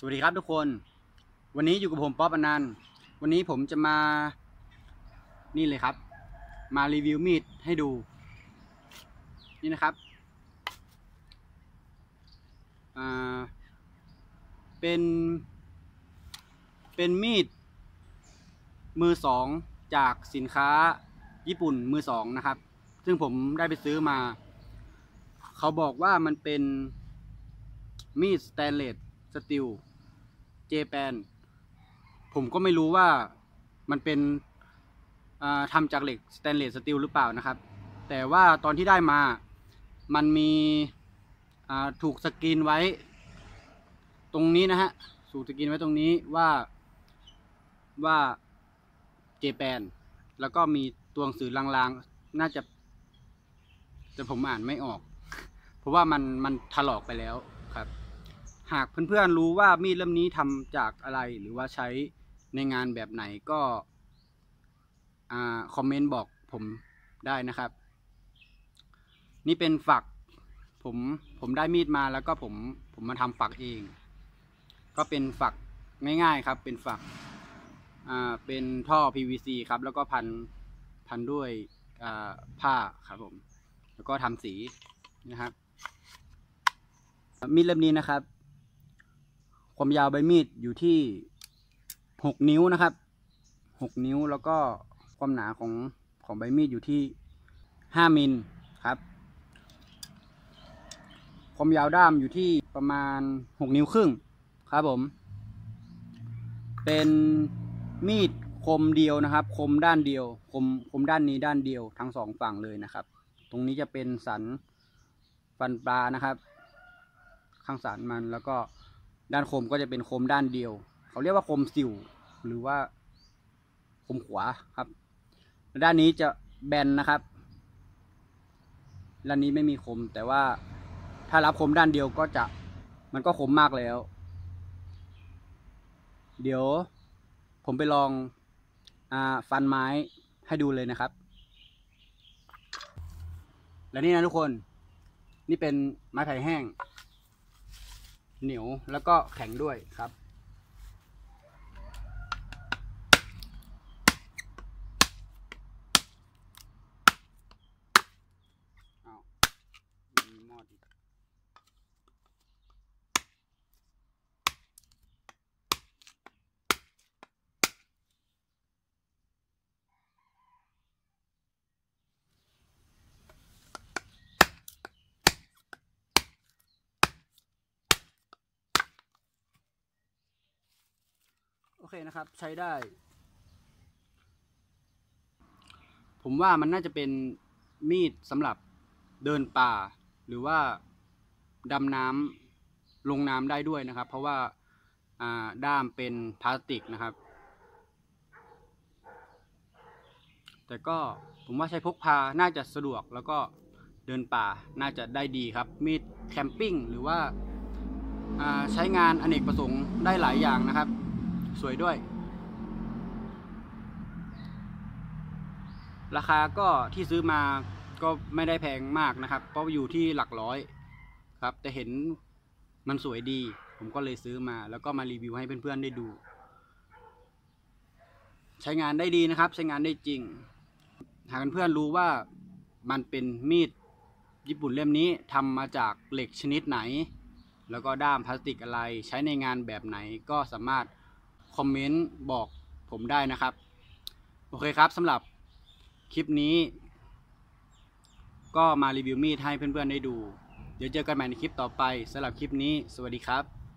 สวัสดีครับทุกคน วันนี้อยู่กับผมป๊อปอนันต์วันนี้ผมจะมานี่เลยครับ มารีวิวมีดให้ดู นี่นะครับอ่าเป็นเป็นมีด มือสองจากสินค้าญี่ปุ่นมือสองนะครับ ซึ่งผมได้ไปซื้อมา เขาบอกว่ามันเป็นมีด stainless steel Japan ผมก็ไม่รู้ว่ามันเป็นอ่าทำจากเหล็ก stainless steel หรือเปล่านะครับ แต่ว่าตอนที่ได้มามันมีถูกสกรีนไว้ ตรงนี้นะฮะถูกสกรีนไว้ตรงนี้ว่าว่า Japan แล้วก็มีตัวหนังสือลางๆ น่าจะ แต่ผมอ่านไม่ออก เพราะว่ามันมันถลอกไปแล้ว หากเพื่อนๆรู้ว่ามีดเล่มนี้ทำจากอะไรหรือว่าใช้ในงานแบบไหนก็คอมเมนต์บอกผมได้นะครับ นี่เป็นฝักผมผมได้มีดมาแล้วก็ผมผมมาทำฝักเอง ก็เป็นฝักง่ายๆครับ เป็นฝักอ่าเป็นท่อ PVC ครับ แล้วก็พันพันด้วยอ่าผ้าครับผม แล้วก็ทำสีนะครับมีดเล่มนี้นะครับ ความยาวใบมีดอยู่ที่หกนิ้วนะครับหกนิ้วแล้วก็ความหนาของของใบมีดอยู่ที่ห้ามิลครับ ความยาวด้ามอยู่ที่ประมาณหกนิ้วครึ่งครับผม เป็นมีดคมเดียวนะครับ คมด้านเดียว คมคมด้านนี้ด้านเดียวทั้งสองฝั่งเลยนะครับ ตรงนี้จะเป็นสันฟันปลานะครับ ข้างสันมันแล้วก็ ด้านคมก็จะเป็นคมด้านเดียว เขาเรียกว่าคมสิว หรือว่าคมขวาครับ ด้านนี้จะแบนนะครับ ด้านนี้ไม่มีคม แต่ว่าถ้ารับคมด้านเดียวก็จะมันก็คมมากแล้ว เดี๋ยวผมไปลองอฟันไม้ให้ดูเลยนะครับ และนี่นะทุกคน นี่เป็นไม้ไผ่แห้ง เหนียวแล้วก็แข็งด้วยครับ อ้าวมีหมอดอีกโอ เคนะครับ ใช้ได้ ผมว่ามันน่าจะเป็นมีดสำหรับเดินป่า หรือว่าดำน้ำลงน้ำได้ด้วยนะครับ เพราะว่าาด้ามเป็นพลาสติกนะครับ แต่ก็ผมว่าใช้พกพาน่าจะสะดวกแล้วก็เดินป่าน่าจะได้ดีครับ มีดแคมปิ้งหรือว่าอ่าใช้งานอเนกประสงค์ได้หลายอย่างนะครับ สวยด้วย ราคาก็ที่ซื้อมาก็ไม่ได้แพงมากนะครับ เพราะอยู่ที่หลักร้อยครับ แต่เห็นมันสวยดี ผมก็เลยซื้อมา แล้วก็มารีวิวให้เพื่อนๆได้ดู ใช้งานได้ดีนะครับ ใช้งานได้จริง หากเพื่อนๆรู้ว่ามันเป็นมีดญี่ปุ่นเล่มนี้ทำมาจากเหล็กชนิดไหน แล้วก็ด้ามพลาสติกอะไรใช้ในงานแบบไหนก็สามารถ คอมเมนต์บอกผมได้นะครับ โอเคครับสำหรับคลิปนี้ ก็มารีวิวมีดให้เพื่อนๆได้ดู เดี๋ยวเจอกันใหม่ในคลิปต่อไปสำหรับคลิปนี้ สวัสดีครับ